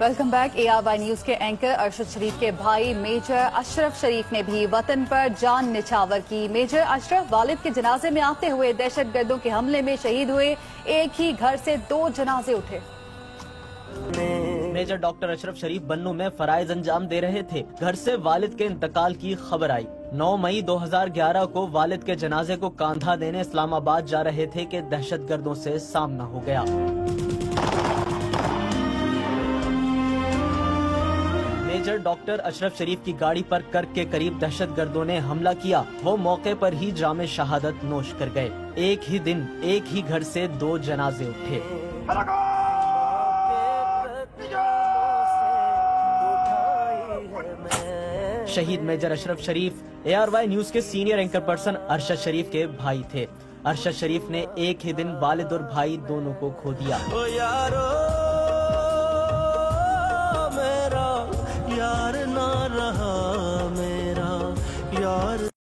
Welcome back A R news के anchor Arshad Sharif के भाई मेजर अशरफ शरीफ ने भी वतन पर जान निछावर की। मेजर अशरफ वालिद के जनाजे में आते हुए दहशत गर्दों के हमले में शहीद हुए। एक ही घर से दो जनाजे उठे। मेजर डॉक्टर अशरफ शरीफ बन्नू में फराइज अंजाम दे रहे थे। घर से वालिद के इंतकाल की खबर आई। 9 मई 2011 को वालिद के जनाजे को कांधा देने इस्लामाबाद जा रहे थे कि दहशत गर्दों से सामना हो गया। मेजर डॉक्टर अशरफ शरीफ की गाड़ी पर कर्क के करीब दहशत गर्दों ने हमला किया। वो मौके पर ही जाम शहादत नोश कर गए। एक ही दिन, एक ही घर से दो जनाजे उठे। शहीद major Ashraf Sharif ARY news के senior anchor person Arshad Sharif के भाई थे। अरशद शरीफ ने एक ही दिन वालिद और भाई दोनों को खो दिया।